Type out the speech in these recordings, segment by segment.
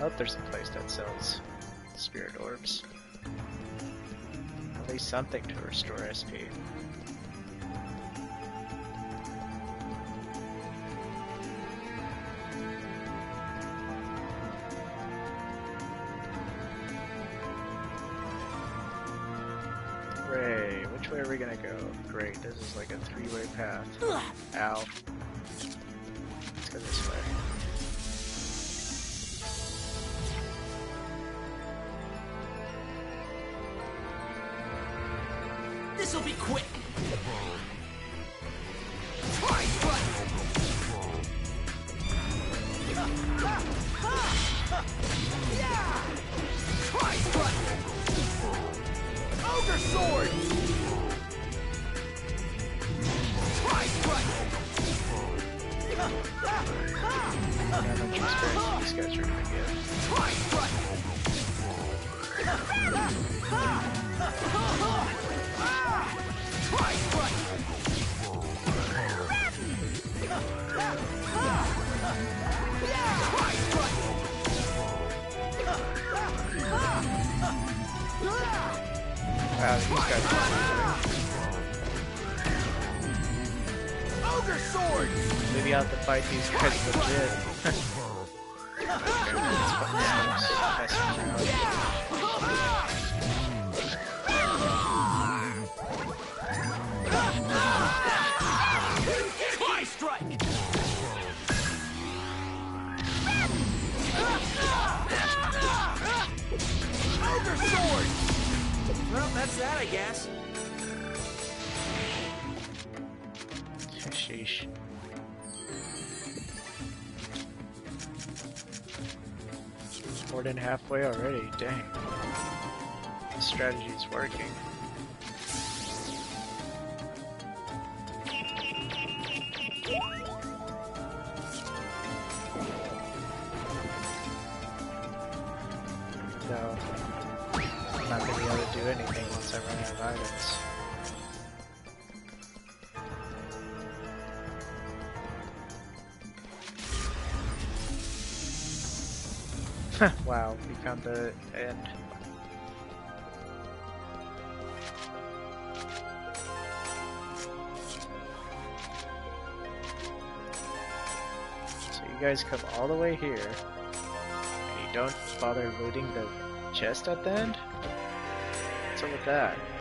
Oh, there's a place that sells spirit orbs. At least something to restore SP. Ray, which way are we gonna go? Great, this is like a three-way path. Ow. This'll be quick. These guys Ogre sword. Maybe I'll have to fight these guys legit. Messing strike. Ogre sword. Well, that's that, I guess. Sheesh. More than halfway already, dang. The strategy's working. Found the end. So you guys come all the way here, and you don't bother looting the chest at the end? What's up with that?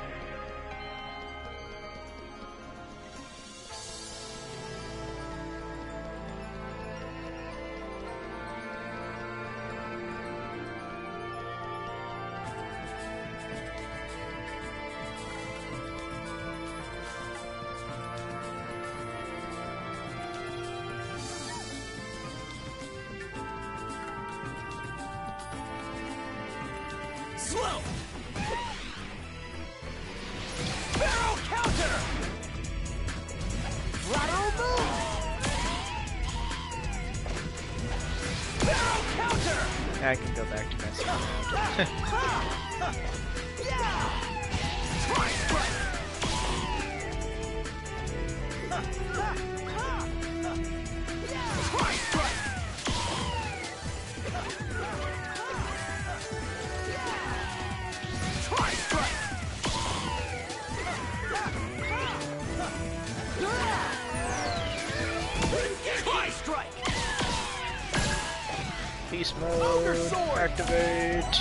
Sword!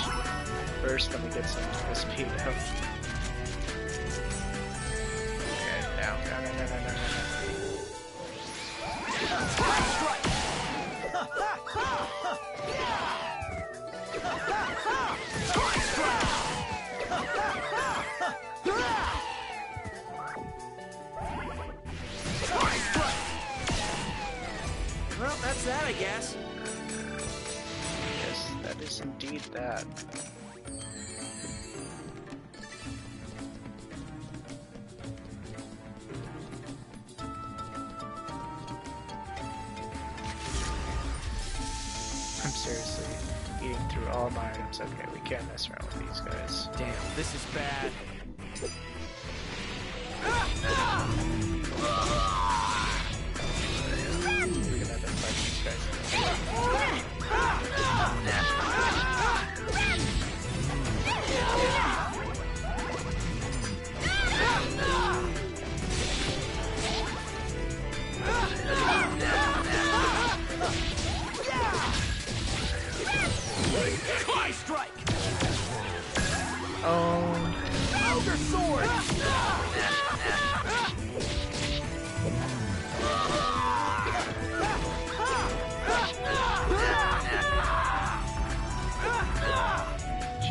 First, let me get some SP up. Okay, now, no, no, no, no, no, no. Try strike. Try strike. Try strike. Well, that's that, I guess. Indeed that. I'm seriously eating through all my items. Okay, we can't mess around with these guys. Damn, this is bad. We're gonna have to fight these guys.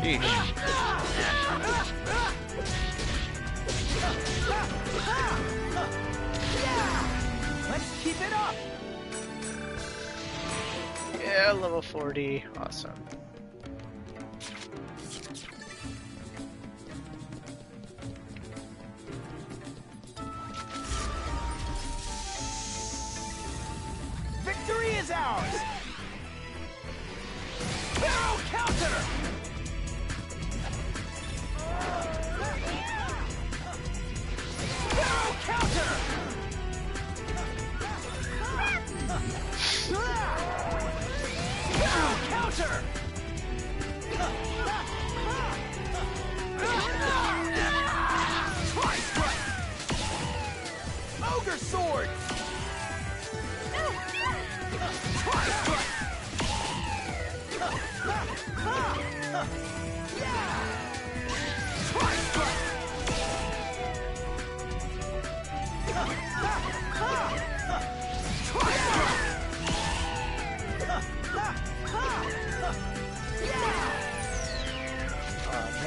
Sheesh. Let's keep it up. Yeah, level 40. Awesome.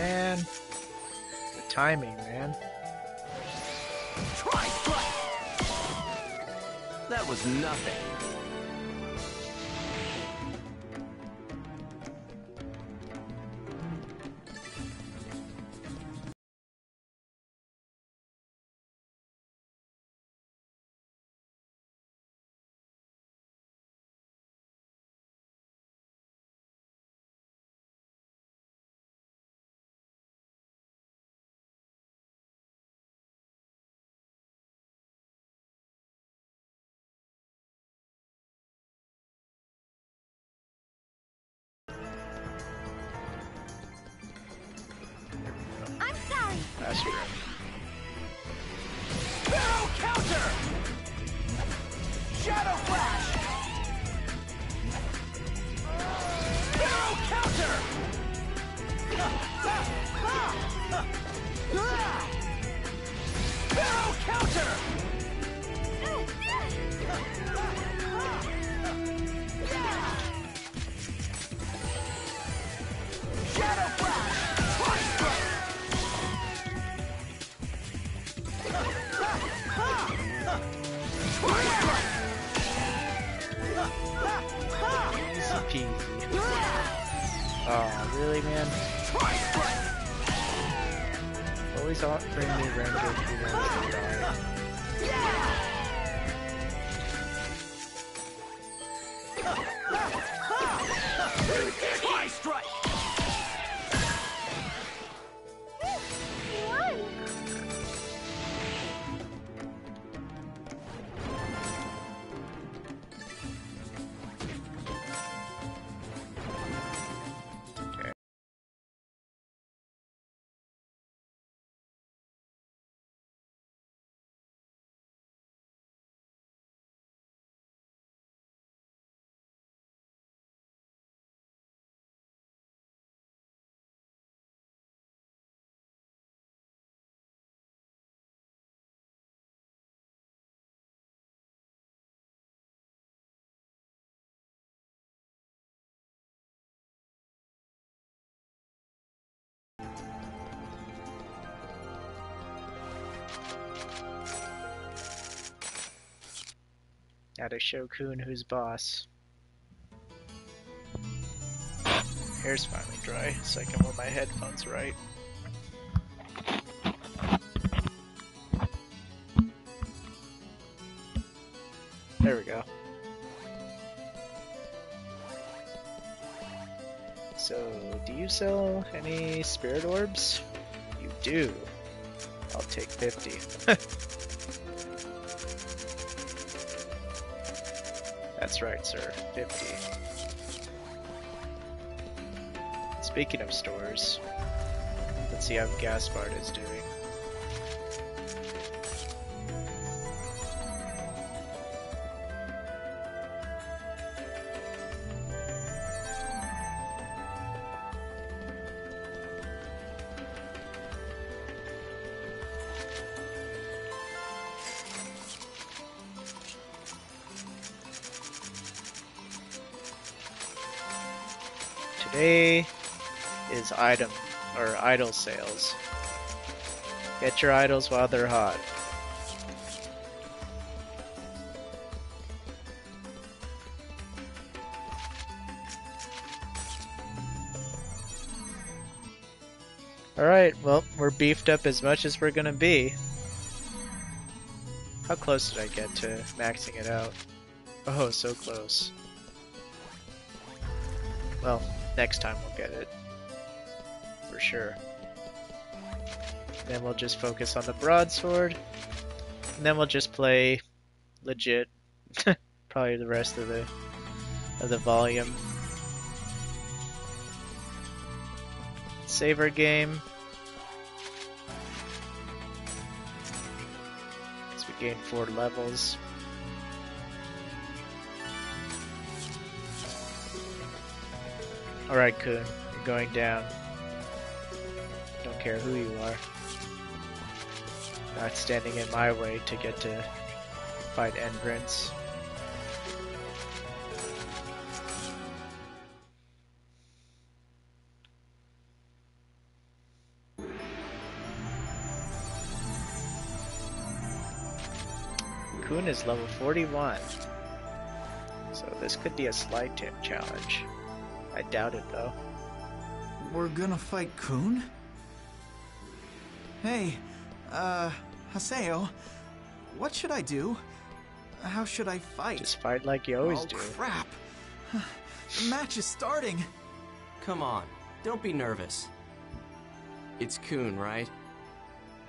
Man. The timing, man. Try. That was nothing. Easy peasy. Oh, really, man? Always out bring me Ranger if you want to die. Gotta show Kuhn who's boss. Hair's finally dry, so I can wear my headphones right. There we go. So, do you sell any spirit orbs? You do. I'll take 50. That's right, sir. 50. Speaking of stores, let's see how Gaspard is doing. Idol sales. Get your idols while they're hot. Alright, well, we're beefed up as much as we're gonna be. How close did I get to maxing it out? Oh, so close. Well, next time we'll get it. Sure. Then we'll just focus on the broadsword. And then we'll just play legit. Probably the rest of the of the volume. Save our game. As we gain four levels. Alright, Kuhn, you're going down. Care who you are. Not standing in my way to get to fight Endrance. Kuhn is level 41. So this could be a slide tip challenge. I doubt it though. We're gonna fight Kuhn? Hey, uh, Haseo, what should I do? How should I fight? Just fight like you always oh, do. crap. The match is starting. Come on, don't be nervous. It's Kuhn, right?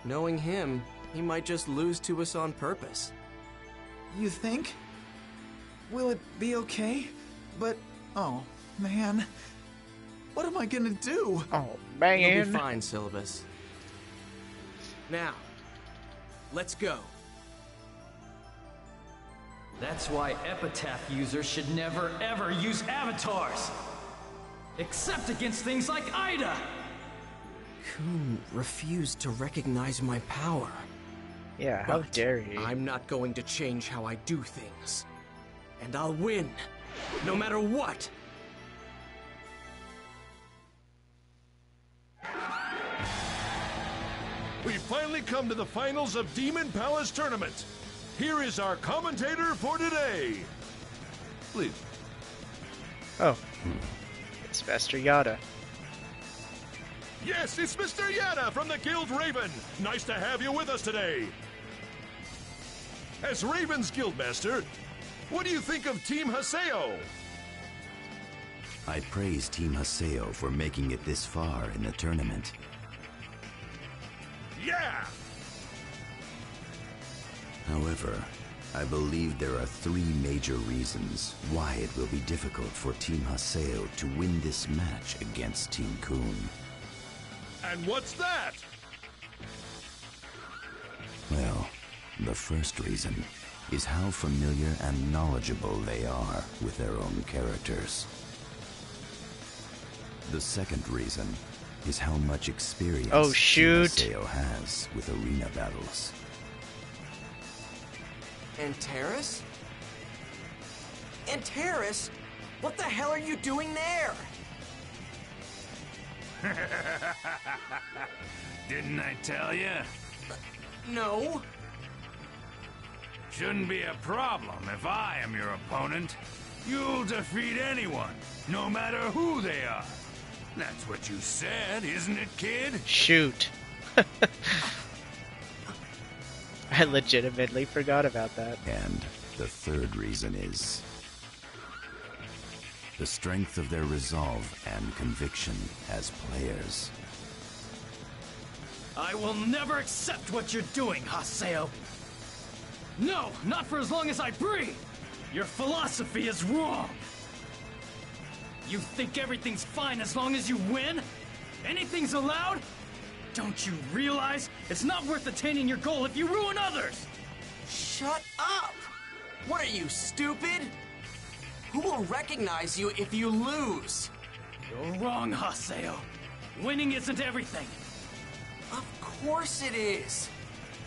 Knowing him, he might just lose to us on purpose. You think? Will it be okay? But, oh, man. What am I gonna do? Oh You'll be man. fine, Silabus. Now, let's go. That's why Epitaph users should never ever use avatars! Except against things like AIDA! Kuhn refused to recognize my power. Yeah, how But dare he? I'm not going to change how I do things. And I'll win, no matter what. We finally come to the finals of Demon Palace Tournament. Here is our commentator for today. Please. Oh. Hmm. It's Master Yata. Yes, it's Mr. Yata from the Guild Raven. Nice to have you with us today. As Raven's Guildmaster, what do you think of Team Haseo? I praise Team Haseo for making it this far in the tournament. Yeah! However, I believe there are three major reasons why it will be difficult for Team Haseo to win this match against Team Kuhn. And what's that? Well, the first reason is how familiar and knowledgeable they are with their own characters. The second reason is how much experience Oh, shoot. Haseo has with arena battles. Antares? And Terrace? What the hell are you doing there? Didn't I tell you? No. Shouldn't be a problem if I am your opponent. You'll defeat anyone, no matter who they are. That's what you said, isn't it, kid? Shoot. I legitimately forgot about that. And the third reason is the strength of their resolve and conviction as players. I will never accept what you're doing, Haseo! No, not for as long as I breathe! Your philosophy is wrong! You think everything's fine as long as you win? Anything's allowed? Don't you realize it's not worth attaining your goal if you ruin others? Shut up! What are you, stupid? Who will recognize you if you lose? You're wrong, Haseo. Winning isn't everything. Of course it is.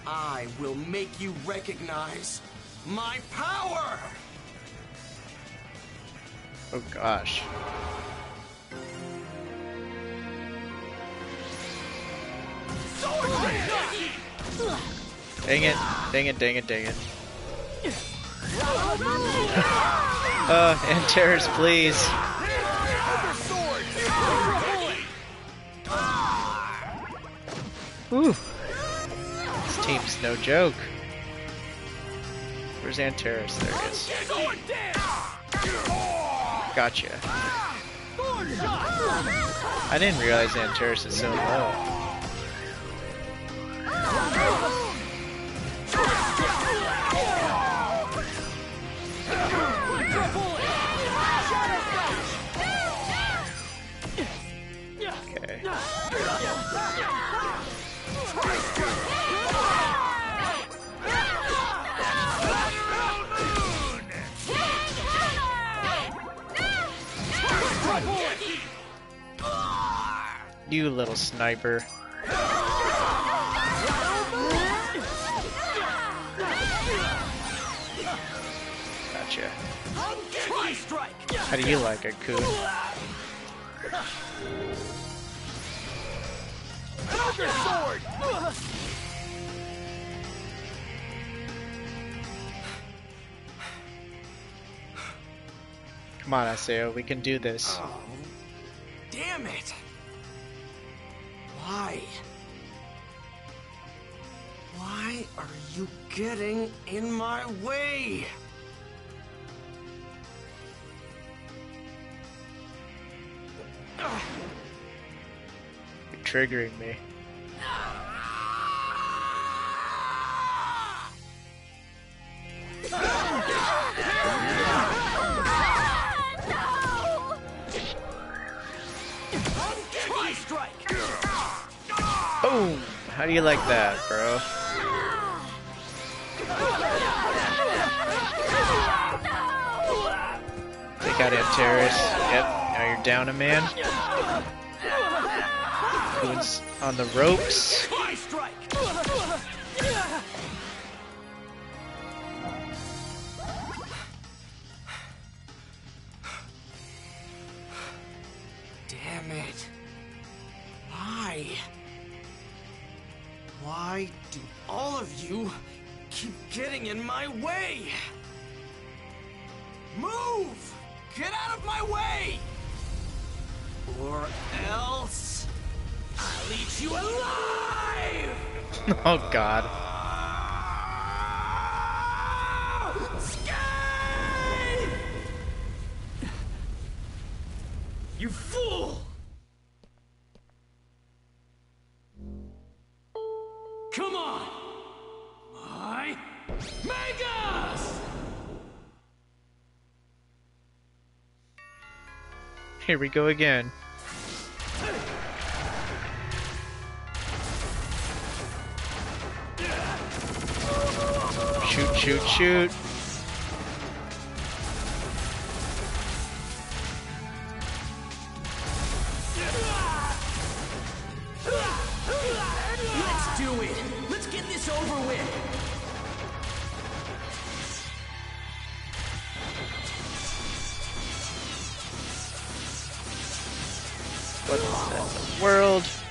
I will make you recognize my power! Oh gosh. Dang it, dang it, dang it, dang it. Uh, Antares, please. Whew. This team's no joke. Where's Antares? There he is. Gotcha. Ah! I didn't realize Antares is so low. Ah! You little sniper. Gotcha. How do you like it, Kuhn? Come on, Haseo, we can do this. Oh, damn it! Why? Why are you getting in my way? You're triggering me. How do you like that, bro? Take out Antares. Yep, now you're down a man. On the ropes. Oh god. You fool! Come on! My Magus! Here we go again. Shoot, shoot. Let's do it! Let's get this over with! What in the world?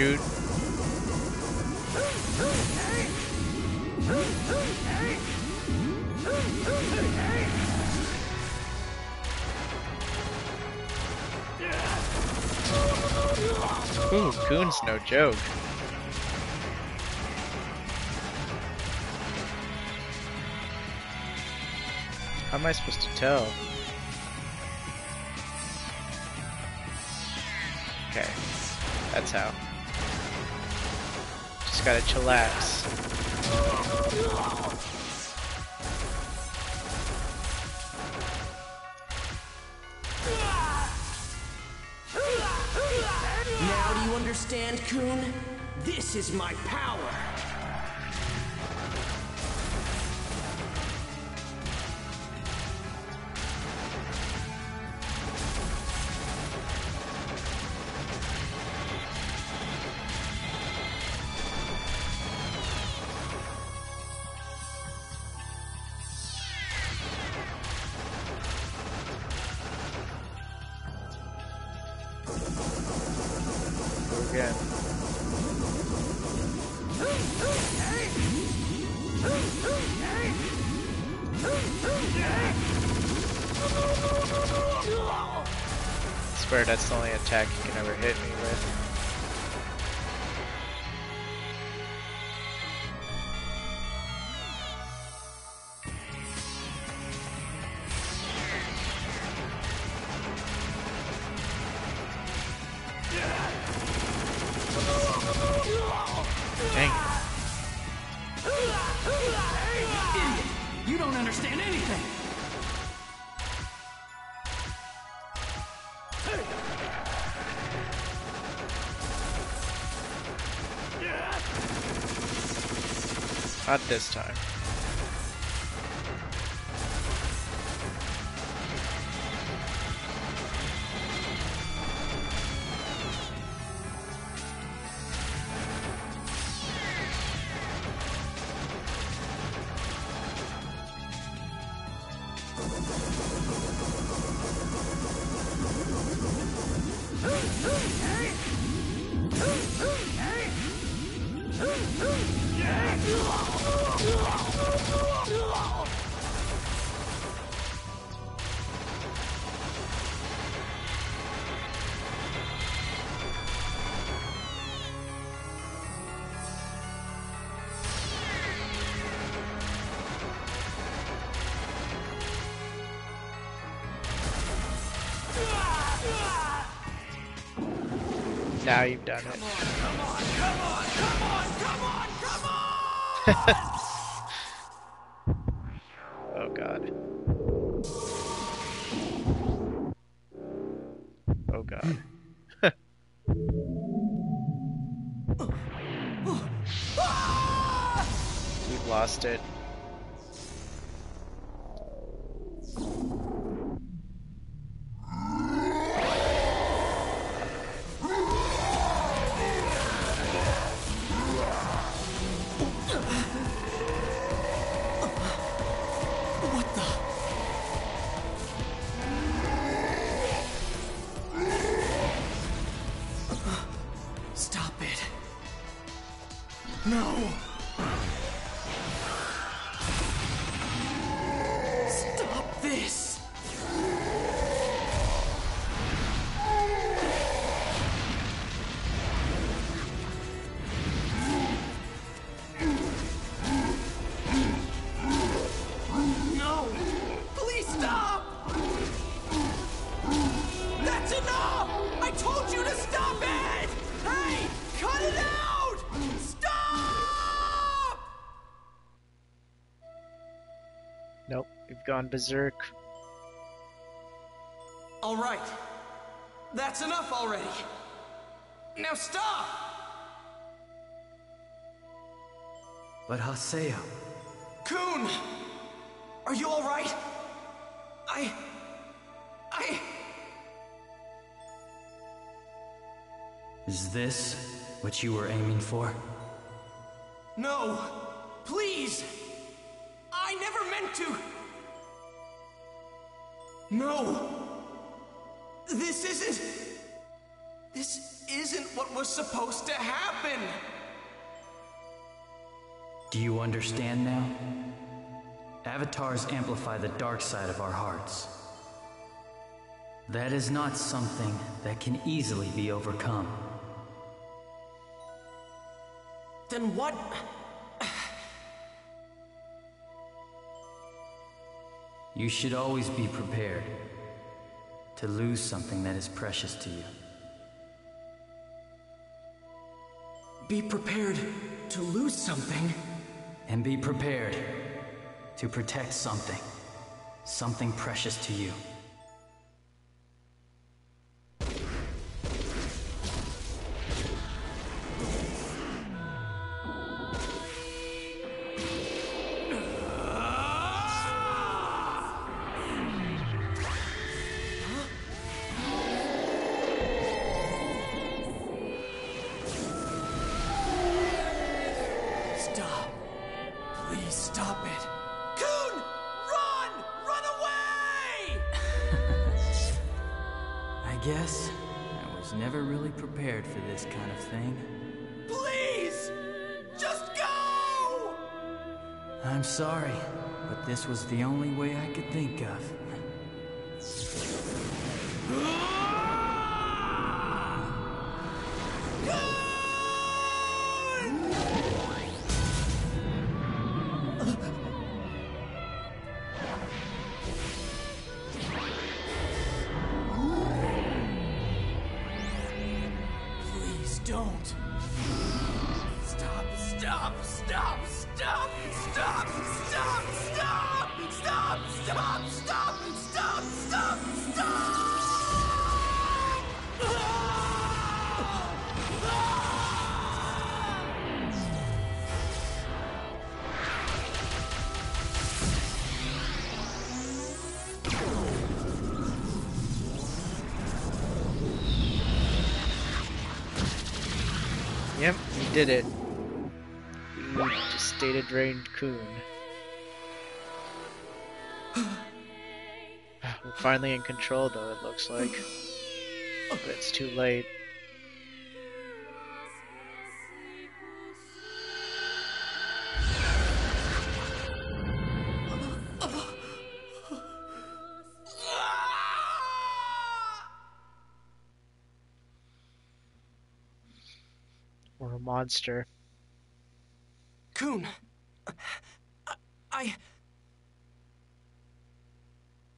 Shoot. Ooh, Kuhn's no joke. How am I supposed to tell? Okay, that's how. Just gotta chillax. Now do you understand, Kuhn? This is my power! again. I swear that's the only attack you can ever hit me with. Now you've done it. Gone berserk. All right. That's enough already. Now stop! But Haseo, Kuhn! Are you all right? I... I... is this what you were aiming for? No! Please! I never meant to! No! This isn't... This isn't what was supposed to happen! Do you understand now? Avatars amplify the dark side of our hearts. That is not something that can easily be overcome. Then what... You should always be prepared to lose something that is precious to you. Be prepared to lose something? And be prepared to protect something, something precious to you. Was the only way I could think of. Stop, stop, stop, stop, stop, did it. You just data drained Kuhn. We're finally in control though, it looks like. But it's too late. Monster. Kuhn! I.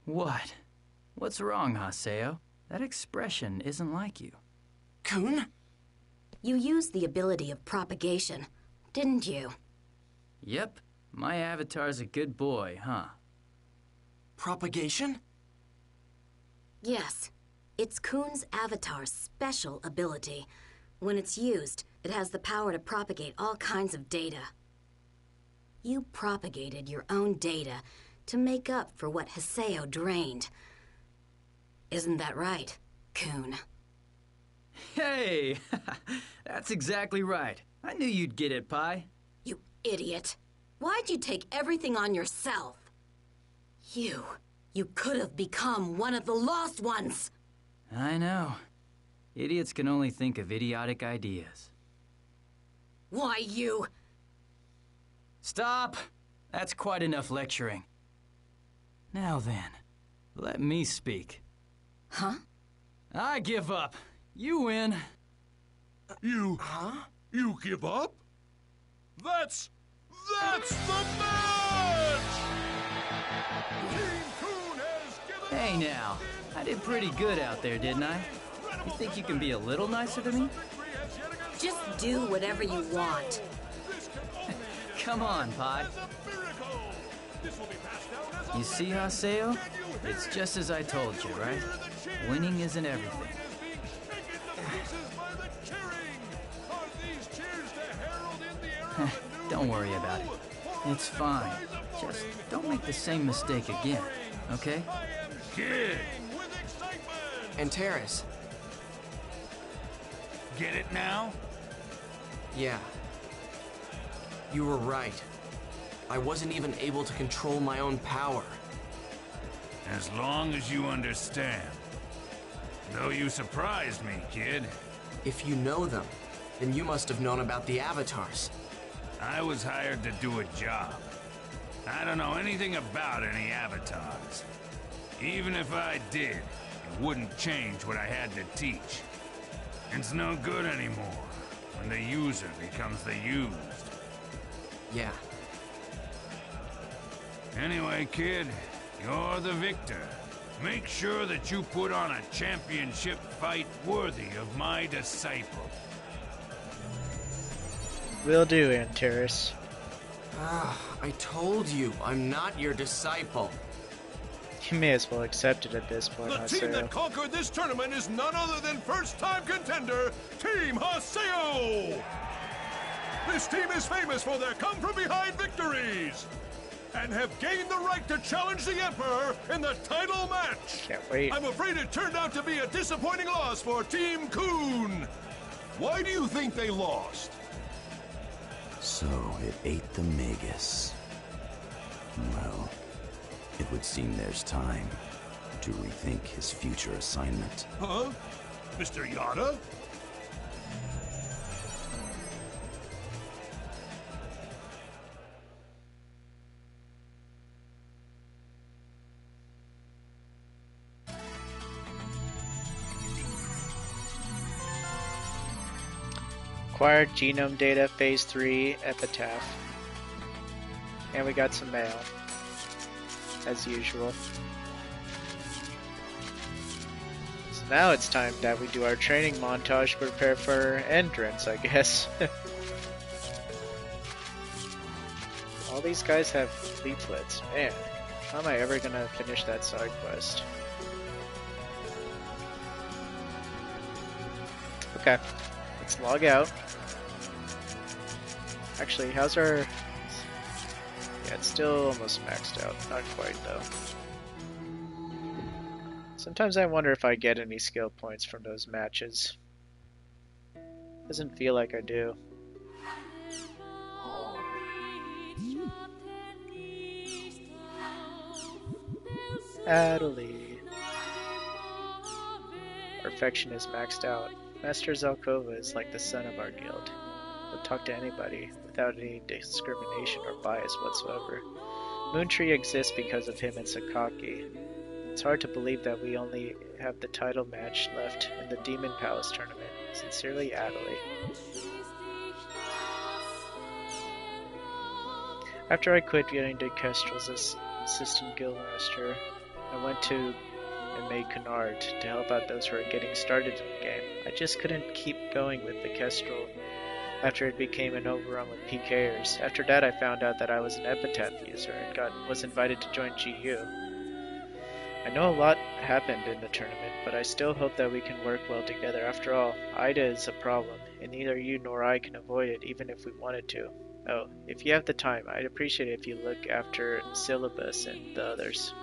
What? What's wrong, Haseo? That expression isn't like you. Kuhn? You used the ability of propagation, didn't you? Yep, my avatar's a good boy, huh? Propagation? Yes. It's Kuhn's avatar's special ability. When it's used, it has the power to propagate all kinds of data. You propagated your own data to make up for what Haseo drained. Isn't that right, Kuhn? Hey! That's exactly right. I knew you'd get it, Pi. You idiot. Why'd you take everything on yourself? You. You could have become one of the lost ones! I know. Idiots can only think of idiotic ideas. Why, you. Stop! That's quite enough lecturing. Now then, let me speak. Huh? I give up. You win. You. Huh? You give up? That's. That's the match! Team Kuhn has given Hey now, I did pretty good out there, didn't I? You think you can be a little nicer to me? Just do whatever you want. Come on, Pi. You see, Haseo? It's just as I told you, right? Winning isn't everything. Don't worry about it. It's fine. Just don't make the same mistake again, okay? Kid, And Terrace. get it now? Yeah. You were right. I wasn't even able to control my own power. As long as you understand. Though you surprised me, kid. If you know them, then you must have known about the avatars. I was hired to do a job. I don't know anything about any avatars. Even if I did, it wouldn't change what I had to teach. It's no good anymore when the user becomes the used. Yeah. Anyway, kid, you're the victor. Make sure that you put on a championship fight worthy of my disciple. Will do, Antares. Ah, I told you, I'm not your disciple. You may as well accept it at this point, The team that conquered this tournament is none other than first-time contender Team Haseo. This team is famous for their come-from-behind victories and have gained the right to challenge the Emperor in the title match. Can't wait. I'm afraid it turned out to be a disappointing loss for Team Kuhn. Why do you think they lost? So it ate the Magus. Well, it would seem there's time to rethink his future assignment. Huh? Mr. Yata? Acquired genome data, phase 3, epitaph. And we got some mail. As usual. So now it's time that we do our training montage prepare for Endrance, I guess. All these guys have leaflets. Man, how am I ever gonna finish that side quest? Okay, let's log out. Actually, how's our... Yeah, it's still almost maxed out. Not quite, though. Sometimes I wonder if I get any skill points from those matches. Doesn't feel like I do. Adelaide. Perfection is maxed out. Master Zelkova is like the son of our guild. Talk to anybody, without any discrimination or bias whatsoever. Moontree exists because of him and Sakaki. It's hard to believe that we only have the title match left in the Demon Palace tournament. Sincerely, Adelaide. After I quit getting to Kestrel's as assistant guildmaster, I went to and made Canard to help out those who are getting started in the game. I just couldn't keep going with the Kestrel after it became an overrun with PKers. After that, I found out that I was an Epitaph user and got was invited to join GU. I know a lot happened in the tournament, but I still hope that we can work well together. After all, AIDA is a problem, and neither you nor I can avoid it even if we wanted to. Oh, if you have the time, I'd appreciate it if you look after Silabus and the others.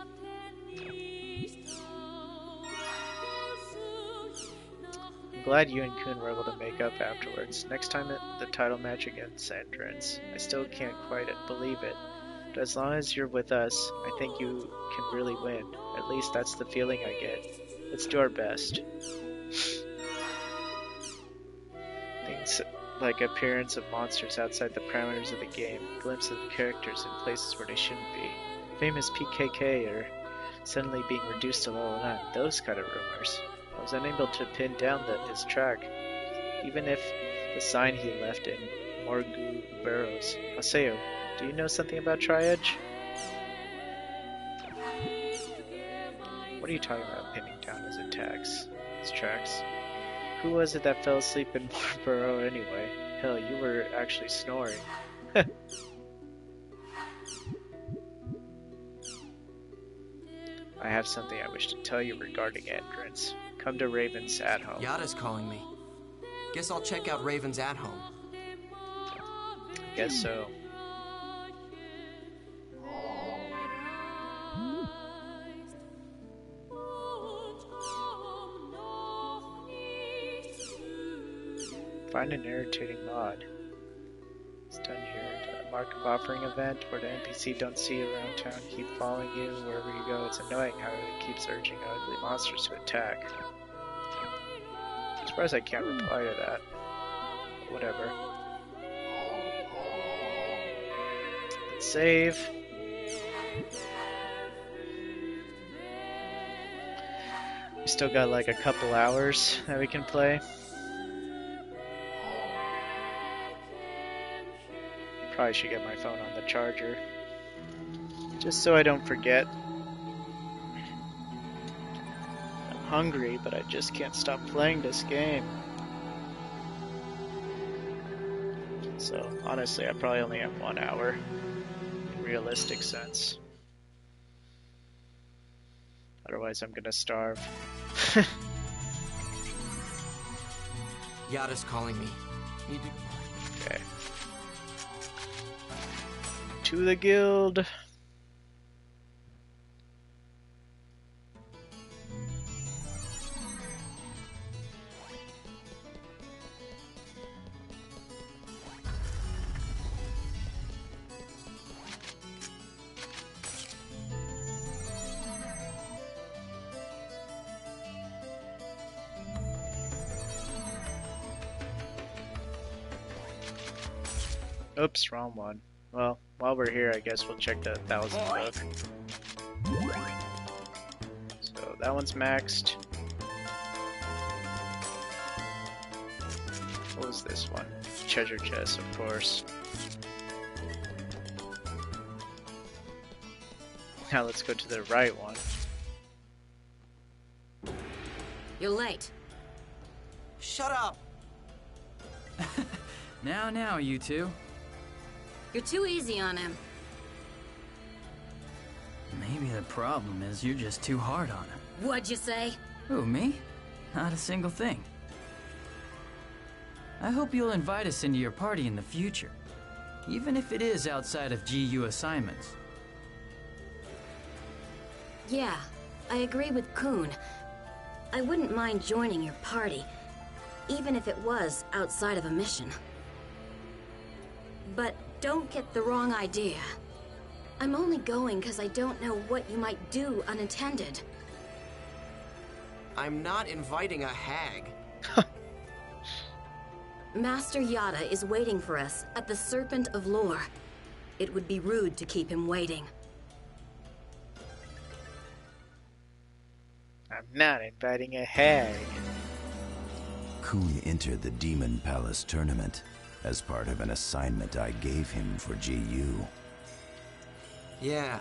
I'm glad you and Kuhn were able to make up afterwards. Next time at the title match against Endrance, I still can't quite believe it. But as long as you're with us, I think you can really win. At least that's the feeling I get. Let's do our best. Things like appearance of monsters outside the parameters of the game, glimpse of characters in places where they shouldn't be, famous PKK or suddenly being reduced to level 9, those kind of rumors. I was unable to pin down the, his track, even if the sign he left in Morgu Barrows. Haseo, do you know something about Tri-Edge? What are you talking about pinning down his attacks, his tracks? Who was it that fell asleep in Marlborough anyway? Hell, you were actually snoring. I have something I wish to tell you regarding Endrance. Come to Raven's at home. Yata's calling me. Guess I'll check out Raven's at home. Guess so. Find an irritating mod. It's done here. The mark of offering event where the NPC don't see you around town, keep following you wherever you go. It's annoying how it keeps urging ugly monsters to attack. I'm surprised I can't reply to that. Whatever. Let's save. We still got like a couple hours that we can play. Probably should get my phone on the charger. Just so I don't forget. I'm hungry, but I just can't stop playing this game. So, honestly, I probably only have one hour. In realistic sense. Otherwise, I'm gonna starve. Yata's calling me. Need to... to the guild. Oops, wrong one. Well, while we're here, I guess we'll check the thousand book. So that one's maxed. What was this one? Treasure chest, of course. Now let's go to the right one. You're late. Shut up! Now, now, you two. You're too easy on him. Maybe the problem is you're just too hard on him. What'd you say? Who, me? Not a single thing. I hope you'll invite us into your party in the future, even if it is outside of GU assignments. Yeah, I agree with Kuhn. I wouldn't mind joining your party, even if it was outside of a mission. But don't get the wrong idea. I'm only going because I don't know what you might do unattended. I'm not inviting a hag. Master Yata is waiting for us at the Serpent of Lore. It would be rude to keep him waiting. I'm not inviting a hag. Kuhn entered the Demon Palace tournament as part of an assignment I gave him for GU. Yeah,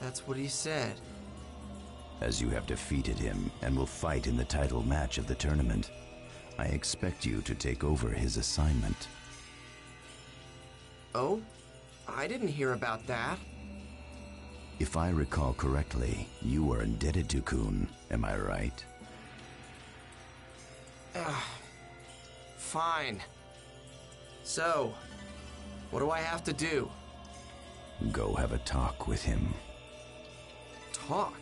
that's what he said. As you have defeated him and will fight in the title match of the tournament, I expect you to take over his assignment. Oh? I didn't hear about that. If I recall correctly, you are indebted to Kuhn, am I right? Ugh. Fine. So, what do I have to do? Go have a talk with him. Talk?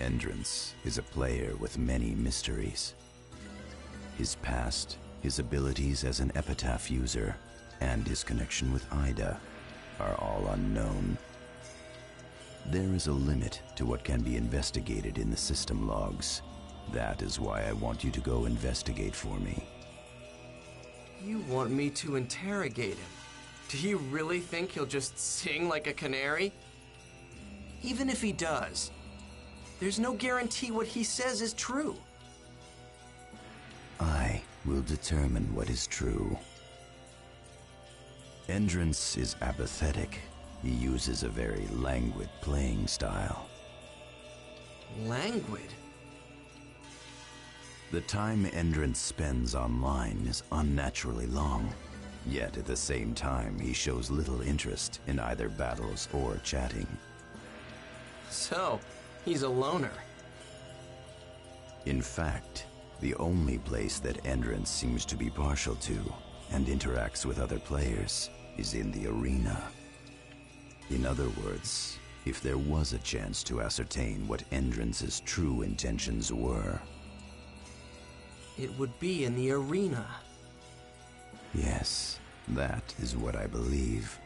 Endrance is a player with many mysteries. His past, his abilities as an epitaph user, and his connection with AIDA are all unknown. There is a limit to what can be investigated in the system logs. That is why I want you to go investigate for me. You want me to interrogate him? Do you really think he'll just sing like a canary? Even if he does, there's no guarantee what he says is true. I will determine what is true. Endrance is apathetic. He uses a very languid playing style. Languid? The time Endrance spends online is unnaturally long. Yet at the same time, he shows little interest in either battles or chatting. So, he's a loner. In fact, the only place that Endrance seems to be partial to and interacts with other players is in the arena. In other words, if there was a chance to ascertain what Endrance's true intentions were, It would be in the arena. yes, that is what I believe.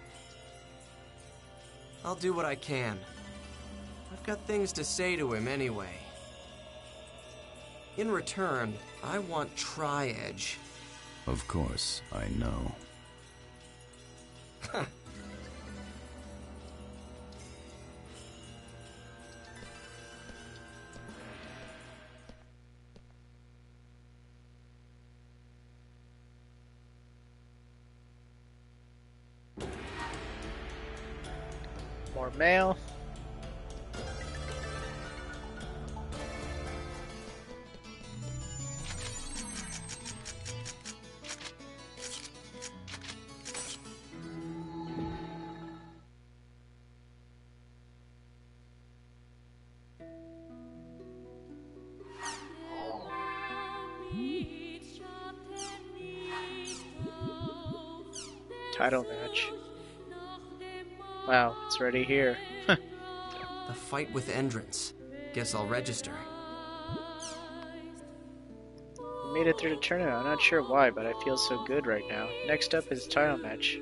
I'll do what I can. I've got things to say to him anyway. In return, I want Tri-Edge. Of course, I know. Mail. Title match. Wow, it's ready here. The fight with Endrance. Guess I'll register. We made it through the tournament. I'm not sure why, but I feel so good right now. Next up is title match.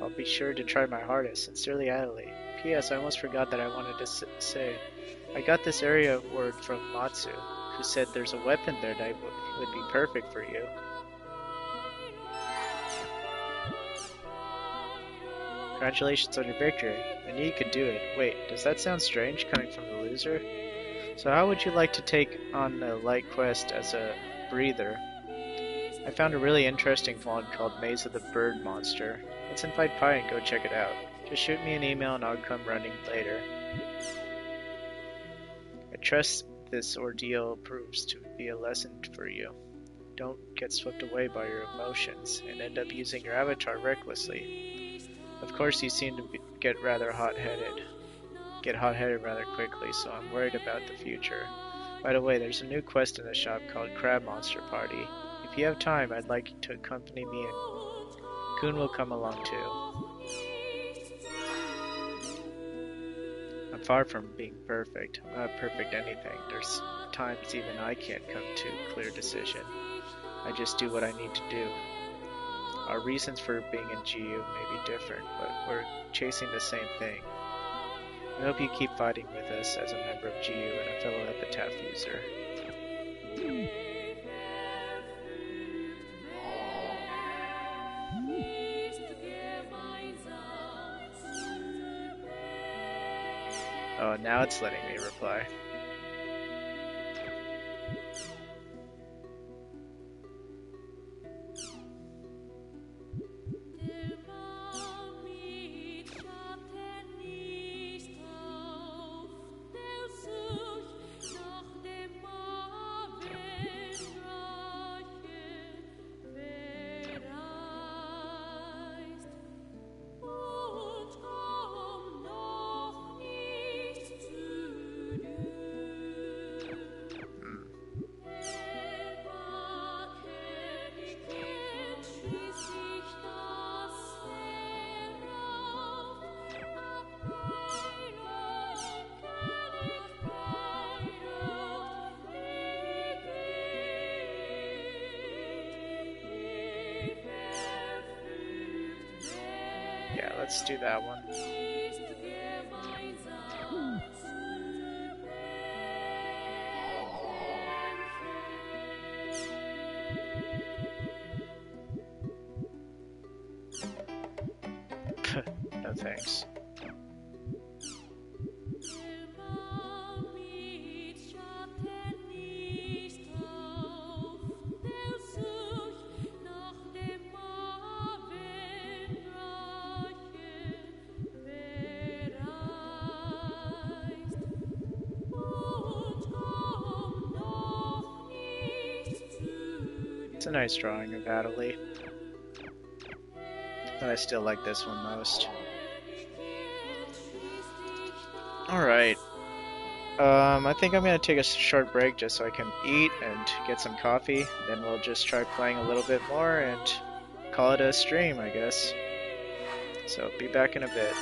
I'll be sure to try my hardest. Sincerely, Adelaide. P.S. I almost forgot that I wanted to s- say. I got this area word from Matsu, who said there's a weapon there that would be perfect for you. Congratulations on your victory. I knew you could do it. Wait, does that sound strange coming from the loser? So how would you like to take on the light quest as a breather? I found a really interesting one called Maze of the Bird Monster. Let's invite Pi and go check it out. Just shoot me an email and I'll come running later. I trust this ordeal proves to be a lesson for you. Don't get swept away by your emotions and end up using your avatar recklessly. Of course, you seem to be, get rather hot-headed. Get hot-headed rather quickly, so I'm worried about the future. By the way, there's a new quest in the shop called Crab Monster Party. If you have time, I'd like you to accompany me and Kuhn will come along too. I'm far from being perfect. I'm not perfect anything. There's times even I can't come to a clear decision. I just do what I need to do. Our reasons for being in GU may be different, but we're chasing the same thing. I hope you keep fighting with us as a member of GU and a fellow Epitaph user. Oh, now it's letting me reply. Let's do that one. Nice drawing of Atoli. But I still like this one most. Alright. Um, I think I'm gonna take a short break just so I can eat and get some coffee. Then we'll just try playing a little bit more and call it a stream, I guess. So, be back in a bit.